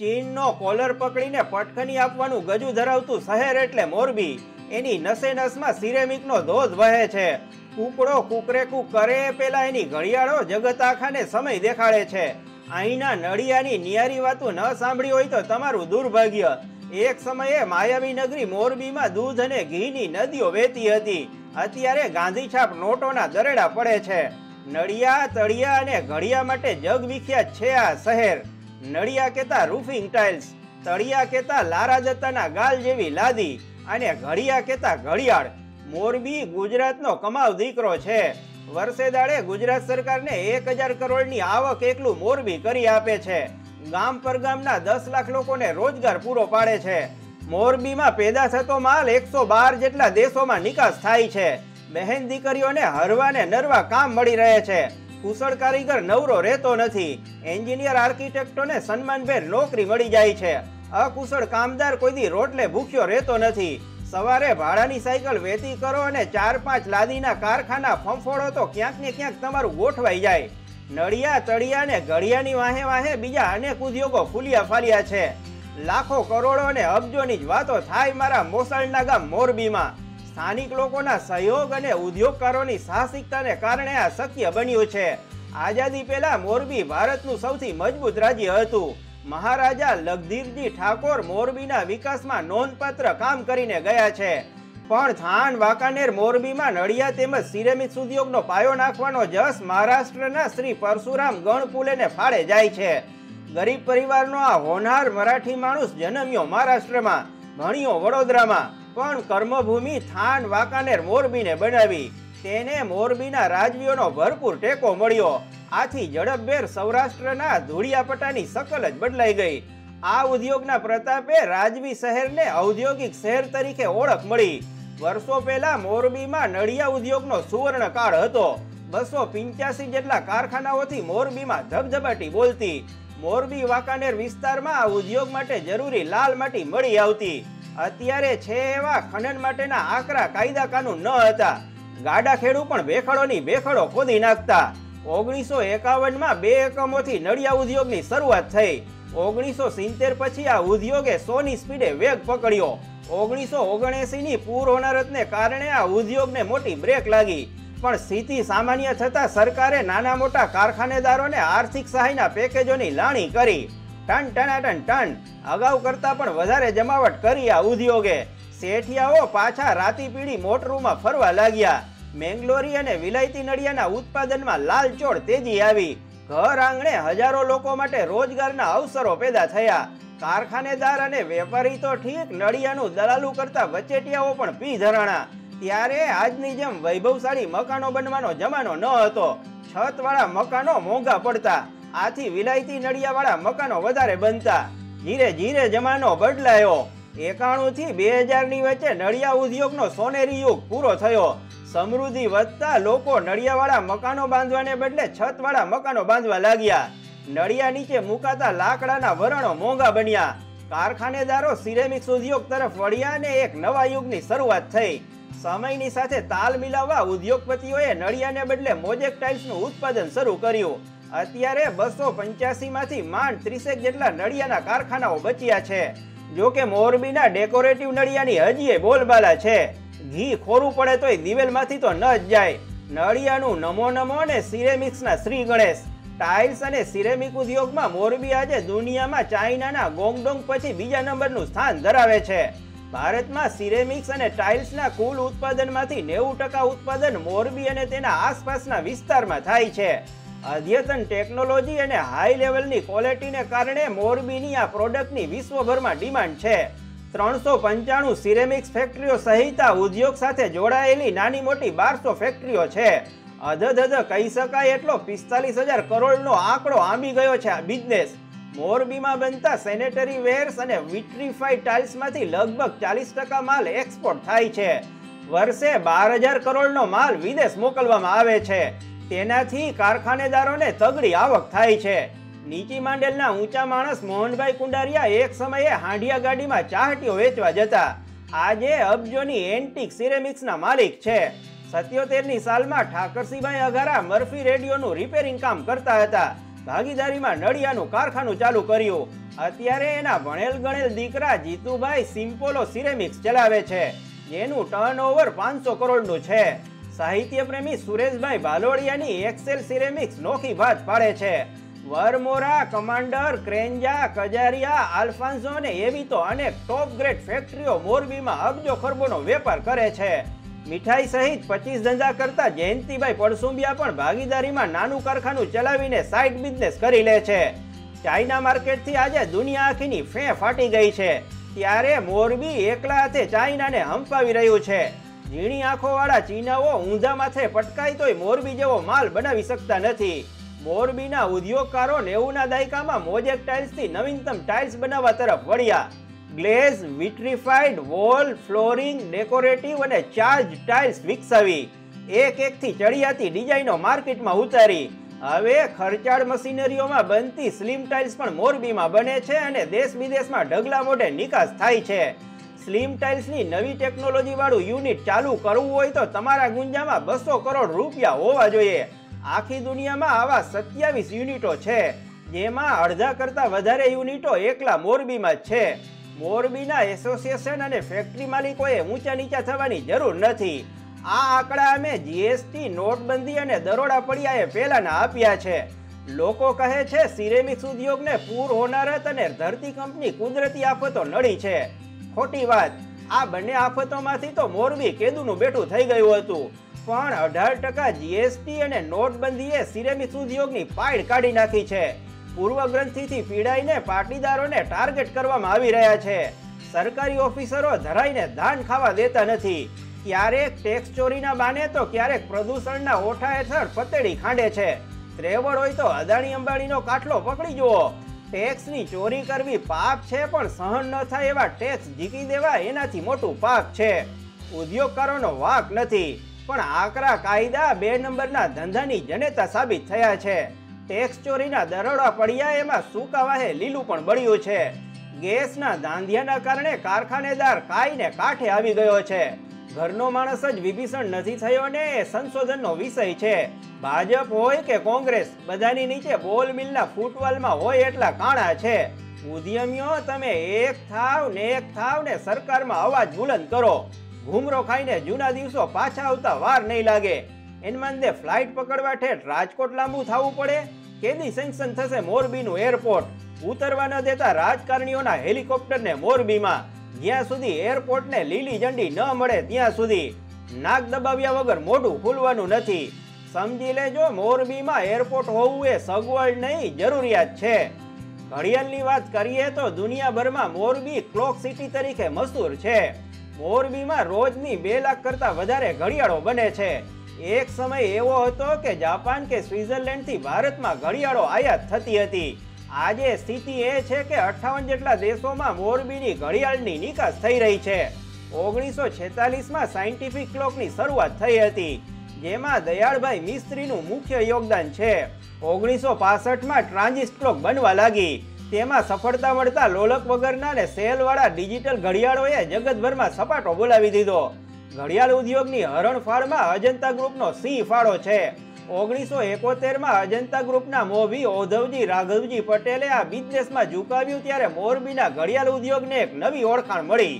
ચીનનો કોલર પકડીને પટખની આપવાનું ગજુ ધરાવતું શહેર એટલે મોરબી. એની નસે નસમાં સિરેમિકનો ધોધ વહે છે. કુકડો કૂકરેકૂ કરે પેલા એની ઘડિયાળો જગત આખાને સમય દેખાડે છે. અહીંના નડિયાની નિયારી વાતું ન સાંભળી હોય તો તમારું દુર્ભાગ્ય. એક સમયે માયાવી નગરી મોરબીમાં દૂધ અને ઘીની નદીઓ વહેતી હતી. અત્યારે ગાંધીછાપ નોટોના દરેડા પડે છે. નડિયા, તળિયા અને ઘડિયા માટે જગ વિખ્યાત છે આ શહેર. નડિયા કેતા રૂફિંગ ટાઇલ્સ તળિયા કેતા લારા દત્તાના ગાલ જેવી લાદી અને ઘડિયા કેતા ઘડિયાળ. મોરબી ગુજરાતનો કમાવ દીકરો છે. વર્ષે દાડે ગુજરાત સરકારને એક હજાર કરોડની આવક એકલું મોરબી કરી આપે છે. ગામ પર ગામના દસ લાખ લોકોને રોજગાર પૂરો પાડે છે. મોરબીમાં પેદા થતો માલ એકસો બાર જેટલા દેશોમાં નિકાસ થાય છે. બહેન દીકરીઓને હરવા ને નરવા કામ મળી રહે છે. કુશળ કારીગર નવરો રહેતો નથી. એન્જિનિયર આર્કિટેક્ટોને સન્માનભેર નોકરી મળી જાય છે. અકુશળ કામદાર કોઈ દી રોટલે ભૂખ્યો રહેતો નથી. સવારે ભાડાની સાયકલ વેતી કરો અને ચાર પાંચ લાદીના કારખાના ફંફોડો તો ક્યાંક ને ક્યાંક તમારું ગોઠવાઈ જાય. નળિયા, તળિયા ને ઘડિયાની વાહે વાહે બીજા અનેક ઉદ્યોગો ફૂલિયા ફાલિયા છે. લાખો કરોડો અને અબજોની જ વાતો થાય મારા મોસાળના ગામ મોરબીમાં. સ્થાનિક લોકોના સહયોગ અને ઉદ્યોગકારોની સાહસિકતાને કારણે આ શક્ય બન્યું છે. આઝાદી પહેલા મોરબી ભારતનું સૌથી મજબૂત રાજ્ય હતું. મહારાજા લગધીરજી ઠાકોર મોરબીના વિકાસમાં નોંધપાત્ર કામ કરીને ગયા છે. પણ થાન વાંકાનેર, મોરબીમાં નડિયા તેમજ સિરેમિક્સ ઉદ્યોગનો પાયો નાખવાનો જસ મહારાષ્ટ્રના શ્રી પરશુરામ ગણપુલેને ફાળે જાય છે. ગરીબ પરિવારનો આ હોનહાર મરાઠી માણસ જન્મ્યો મહારાષ્ટ્રમાં, ભણ્યો વડોદરામાં. પણ કર્મભૂમિ થાન વાંકાનેર મોરબીને બનાવી. તેને મોરબીના રાજવીઓનો ભરપૂર ટેકો મળ્યો. આથી ઝડપભેર સૌરાષ્ટ્રના ધૂળિયાપટ્ટાની શકલ જ બદલાઈ ગઈ. આ ઉદ્યોગના પ્રતાપે રાજવી શહેરને ઔદ્યોગિક શહેર તરીકે ઓળખ મળી. વર્ષો પહેલા મોરબીમાં નડિયા ઉદ્યોગનો સુવર્ણ કાળ હતો. બસો પિંચ્યાસી જેટલા કારખાનાઓથી મોરબીમાં ધબધબાટી બોલતી. મોરબી વાંકાનેર વિસ્તારમાં આ ઉદ્યોગ માટે જરૂરી લાલ માટી મળી આવતી. અત્યારે છે એવા ખનન માટેના આકરા કાયદા કાનૂન ન હતા. ગાડા ખેડૂ પણ બેખડોની બેખડો ખોદી નાખતા. ઓગણીસો એકાવનમાં બે એકમોથી નડિયા ઉદ્યોગની શરૂઆત થઈ. ઓગણીસો સિત્તેર પછી આ ઉદ્યોગે સોની સ્પીડે વેગ પકડ્યો. ઓગણીસો ઓગણએસી ની પૂર હોનારતને કારણે આ ઉદ્યોગને મોટી બ્રેક લાગી. પણ સ્થિતિ સામાન્ય થતાં સરકારે નાના મોટા કારખાનેદારોને આર્થિક સહાયના પેકેજોની લાણી કરી. ટન ટનાટન ટન અગાઉ કરતા પણ વધારે જમાવટ કરી આ ઉદ્યોગે. શેઠિયાઓ પાછા રાતી પીળી મોટરૂમાં ફરવા લાગ્યા. મેંગલોરી અને વિલાયતી નડિયાના ઉત્પાદનમાં લાલચોળ તેજી આવી. ઘર આંગણે હજારો લોકો માટે રોજગારના અવસરો પેદા થયા. કારખાનેદાર અને વેપારી તો ઠીક, નડિયાનું દલાલું કરતા વચેટિયાઓ પણ પી ધરાણા. ત્યારે આજની જેમ વૈભવશાળી મકાનો બનવાનો જમાનો ન હતો. છતવાળા મકાનો મોંઘા પડતા. આથી વિલાયતી નળિયાવાળા મકાનો વધારે બનતા ધીરે ધીરે જમાનો બદલાયો. એકાણું થી બે હજારની વચ્ચે નળિયા ઉદ્યોગનો સોનેરી યુગ પૂરો થયો. સમૃદ્ધિ વધતા લોકો નળિયાવાળા મકાનો બાંધવાને બદલે છતવાળા મકાનો બાંધવા લાગ્યા. નળિયા નીચે મુકાતા લાકડાના વરણો મોંઘા બન્યા. કારખાનેદારો સિરેમિક્સ ઉદ્યોગ તરફ વળ્યા અને એક નવા યુગની શરૂઆત થઈ. સમયની સાથે તાલ મિલાવવા ઉદ્યોગપતિઓએ નળિયાને બદલે મોજેક ટાઇલ્સનું ઉત્પાદન શરૂ કર્યું. અત્યારે બસો પંચ્યાસી માંથી માંડ ત્રીસેક જેટલા નડિયાના કારખાનાઓ બચ્યા છે. જો કે મોરબીના ડેકોરેટિવ નડિયાની હજીએ બોલબાલા છે. ઘી ખોરું પડે તોય દિવેલમાંથી તો ન જ જાય. નડિયાનું નમો નમો અને સિરેમિક્સના શ્રી ગણેશ. ટાઇલ્સ અને સિરેમિક ઉદ્યોગમાં મોરબી આજે દુનિયામાં ચાઇનાના ગોંગડોંગ પછી બીજા નંબરનું સ્થાન ધરાવે છે. ભારતમાં સિરેમિક્સ અને ટાઇલ્સના કુલ ઉત્પાદનમાંથી નેવું ટકા ઉત્પાદન મોરબી અને તેના આસપાસના વિસ્તારમાં થાય છે. અદ્યતન ટેકનોલોજી અને હાઈ લેવલની ક્વોલિટીને કારણે મોરબીની આ પ્રોડક્ટની વિશ્વભરમાં ડિમાન્ડ છે. ત્રણસો પંચાણું સિરેમિક્સ ફેક્ટરીઓ સહિત આ ઉદ્યોગ સાથે જોડાયેલી નાની મોટી બારસો ફેક્ટરીઓ છે. અધધધ કહી શકાય એટલો પિસ્તાલીસ હજાર કરોડનો આંકડો આંબી ગયો છે આ બિઝનેસ મોરબીમાં બનતા સેનેટરી વેર્સ અને વિટ્રીફાઈડ ટાઇલ્સમાંથી લગભગ ચાલીસ ટકા માલ એક્સપોર્ટ થાય છે. વર્ષે બાર હજાર કરોડનો માલ વિદેશ મોકલવામાં આવે છે. તેનાથી કારખાનેદારોને તગડી આવક થાય છે. નીચી માંડેલના ઊંચા માણસ મોહનભાઈ કુંડારિયા એક સમયે હાંડિયા ગાડીમાં ચાહટીઓ વેચવા જતા. આજે અબજોની એન્ટિક સિરેમિક્સના માલિક છે. સત્યોતેરની સાલમાં ઠાકરસિંહભાઈ અઘારા મર્ફી રેડિયોનું રિપેરિંગ કામ કરતા હતા. ભાગીદારીમાં નડિયાનું કારખાનું ચાલુ કર્યું. અત્યારે એના ભણેલ ગણેલ દીકરા જીતુભાઈ સિમ્પોલો સિરેમિક્સ ચલાવે છે. જેનું ટર્નઓવર પાંચસો કરોડનું છે. સાહિત્ય પ્રેમી સુરેશભાઈ ભાલોડિયાની એક્સેલ સિરેમિક્સ નોખી ભાત પાડે છે. વરમોરા, કમાન્ડર ક્રેન્જા કજારિયા, આલ્ફાન્સો ને એવી તો અનેક ટોપ ગ્રેડ ફેક્ટરીઓ મોરબીમાં અબજો ખરબોનો વેપાર કરે છે. મીઠાઈ સહિત પચીસ ધંધા કરતા જયંતિભાઈ પડસુંબિયા પણ ભાગીદારીમાં નાનું કારખાનું ચલાવીને સાઇડ બિઝનેસ કરી લે છે. ચાઇના માર્કેટથી આજે દુનિયા આખીની ફે ફાટી ગઈ છે. ત્યારે મોરબી એકલા હાથે ચાઇનાને હંપાવી રહ્યું છે. ઝીણી આંખોવાળા ચીનાઓ ઊંધા માથે પટકાય તોય મોરબી જેવો માલ બનાવી શકતા નથી. મોરબીના ઉદ્યોગકારો નેવુંના દાયકામાં મોજેક ટાઇલ્સથી નવીનતમ ટાઇલ્સ બનાવવા તરફ વળ્યા. Glaze vitrified wall, flooring, decorative અને ચાર્જ ટાઇલ્સ વિકસાવી. એક એકથી ચડિયાતી ડિઝાઇનો માર્કેટમાં ઉતારી. હવે ખર્ચાળ મશીનરીઓમાં બનતી સ્લિમ ટાઇલ્સ પણ મોરબીમાં બને છે અને દેશ વિદેશમાં ઢગલા મોઢે નિકાસ થાય છે. સ્લિમ ટાઇલ્સની નવી ટેકનોલોજીવાળું યુનિટ ચાલુ કરવું હોય તો તમારા ગુંજામાં બસો કરોડ રૂપિયા હોવા જોઈએ. આખી દુનિયામાં આવા સત્યાવીસ યુનિટો છે, જેમાં અડધા કરતા વધારે યુનિટો એકલા મોરબીમાં જ છે. મોરબીના એસોસિએશન અને ફેક્ટરી માલિકોએ ઊંચા નીચા થવાની જરૂર નથી. આ આંકડા અમે જીએસટી, નોટબંધી અને દરોડા પડ્યાએ પહેલાના આપ્યા છે. લોકો કહે છે, સિરેમિક્સ ઉદ્યોગને પૂર, હોનારત અને ધરતી કંપની કુદરતી આફતો નડી છે. ખોટી વાત. આ બંને આફતોમાંથી તો મોરબી કેદુનું બેઠું થઈ ગયું હતું. પણ અઢાર ટકા જીએસટી અને નોટબંધીએ સિરેમિક્સ ઉદ્યોગની પાડ કાઢી નાખી છે. પૂર્વગ્રંથિથી પીડાઈને પાટીદારોને ટાર્ગેટ કરવામાં આવી રહ્યા છે. સરકારી ઓફિસરો ધરાઈને ધાન ખાવા દેતા નથી. ક્યારેક ટેક્સ ચોરીના બાને તો ક્યારેક પ્રદૂષણના ઓઠા હેઠળ પતેડી ખાંડે છે. ત્રેવડ હોય તો અદાણી અંબાણીનો કાટલો પકડી જુઓ. ટેક્સની ચોરી કરવી પાપ છે, પણ સહન ન થાય એવા ટેક્સ જીકી દેવા એનાથી મોટું પાપ છે. ઉદ્યોગકારોનો વાક નથી, પણ આકરા કાયદા બે નંબરના ધંધાની જનેતા સાબિત થયા છે. ટેક્સ ચોરીના દરોડા પડ્યા, એમાં સુકાવાહે લીલું પણ બળ્યું છે. ગેસના ધાંધિયાના કારણે કારખાનેદાર કાઈને કાંઠે આવી ગયો છે. ઘરનો માણસ જ વિભીષણ નથી થયો ને સંશોધનનો વિષય છે. ભાજપ હોય કે કોંગ્રેસ, બધાની નીચે બોલ મિલના ફૂટવાલમાં હોય એટલા કાણા છે. ઉદ્યમીઓ, તમે એક થાવ ને એક થાવ ને સરકારમાં અવાજ બુલંદ કરો. ઘૂમરો ખાઈને જૂના દિવસો પાછા આવતા વાર નહીં લાગે. એનમાંદે ફ્લાઇટ પકડવા ઠેઠ રાજકોટ લાંબુ થવું પડે? કેદી સેન્કશન થશે મોરબીનું એરપોર્ટ? ઉતરવા ન દેતા રાજકારણીઓના હેલિકોપ્ટરને મોરબીમાં? જ્યાં સુધી એરપોર્ટને લીલી ઝંડી ન મળે ત્યાં સુધી નાક દબાવ્યા વગર મોઢું ખુલવાનું નથી. સમજી લેજો, મોરબીમાં એરપોર્ટ હોવું એ સગવડ નહીં, જરૂરિયાત છે. ઘડિયાળની વાત કરીએ તો દુનિયાભરમાં મોરબી ક્લોક સિટી તરીકે મશહૂર છે. મોરબીમાં રોજની બે લાખ કરતા વધારે ઘડિયાળો બને છે. એક સમય એવો હતો કે જાપાન કે સ્વિટ્ઝરલેન્ડથી ભારતમાં ઘડિયાળો આયાત થતી હતી. આજે સ્થિતિ એ છે કે અઠ્ઠાવન જેટલા દેશોમાં મોરબીની ઘડિયાળની નિકાસ થઈ રહી છે. ઓગણીસો છેતાલીસમાં સાયન્ટિફિક ક્લોકની શરૂઆત થઈ હતી, જેમાં દયાળભાઈ મિસ્ત્રીનું મુખ્ય યોગદાન છે. ઓગણીસો પાસઠમાં ટ્રાન્ઝિસ્ટ ક્લોક બનવા લાગી, તેમાં સફળતા મળતા લોલક વગરના ને સેલવાળા ડિજિટલ ઘડિયાળોએ જગતભરમાં સપાટો બોલાવી દીધો. ઘડિયાળ ઉદ્યોગની હરણફાળમાં અજંતા ગ્રુપનો સિંહ ફાળો છે. ઓગણીસો એકોતેરમાં અજંતા ગ્રુપના મોભી ઔધવજી રાઘવજી પટેલે આ બિઝનેસમાં ઝુકાવ્યું ત્યારે મોરબીના ઘડિયાળ ઉદ્યોગને એક નવી ઓળખાણ મળી.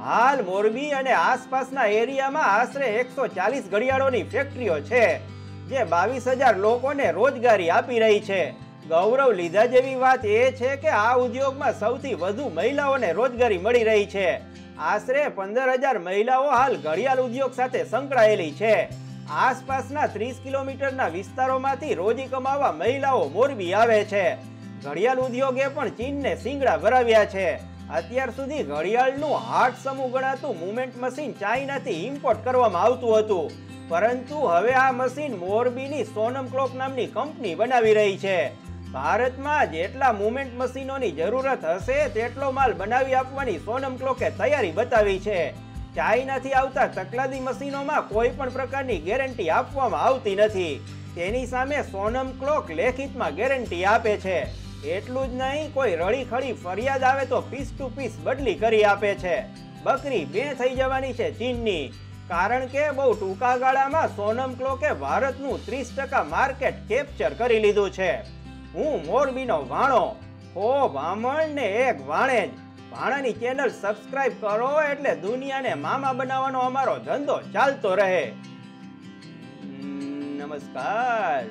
હાલ મોરબી અને આસપાસના એરિયામાં આશરે એકસો ચાલીસ ઘડિયાળોની ફેક્ટરીઓ છે, જે બાવીસ હજાર લોકોને રોજગારી આપી રહી છે. ગૌરવ લીધા જેવી વાત એ છે કે આ ઉદ્યોગમાં સૌથી વધુ મહિલાઓને રોજગારી મળી રહી છે. આશરે પંદર હજાર મહિલાઓ હાલ ઘડિયાળ ઉદ્યોગ સાથે સંકળાયેલી છે. આસપાસના ત્રીસ કિલોમીટરના વિસ્તારોમાંથી રોજી કમાવા મહિલાઓ મોરબી આવે છે. ઘડિયાળ ઉદ્યોગે પણ ચીનને સિંગડા ભરાવ્યા છે. અત્યાર સુધી ઘડિયાળનું હાર્ટ સમૂહ ગણાતું મુવમેન્ટ મશીન ચાઇનાથી ઇમ્પોર્ટ કરવામાં આવતું હતું. પરંતુ હવે આ મશીન મોરબીની સોનમ ક્લોક નામની કંપની બનાવી રહી છે. ભારતમાં જેટલા મુવમેન્ટ મશીનોની જરૂરત હશે, તેટલો માલ બનાવી આપવાની સોનમ ક્લોકે તૈયારી બતાવી છે. ચાઇનાથી આવતા તકલાદી મશીનોમાં કોઈ પણ પ્રકારની ગેરંટી આપવામાં આવતી નથી. તેની સામે સોનમ ક્લોક લેખિતમાં ગેરંટી આપે છે. એટલું જ નહીં, કોઈ રળી ખડી ફરિયાદ આવે તો પીસ ટુ પીસ બદલી કરી આપે છે. બકરી બે થઈ જવાની છે ચીનની. કારણ કે બહુ ટૂંકા ગાળામાં સોનમ ક્લોકે ભારતનું ત્રીસ ટકા માર્કેટ કેપ્ચર કરી લીધું છે. હું મોરબીનો વાણો. હો બ્રાહ્મણ ને એક વાણેજ ભાણાની ચેનલ સબસ્ક્રાઇબ કરો એટલે દુનિયાને મામા બનાવવાનો અમારો ધંધો ચાલતો રહે. નમસ્કાર.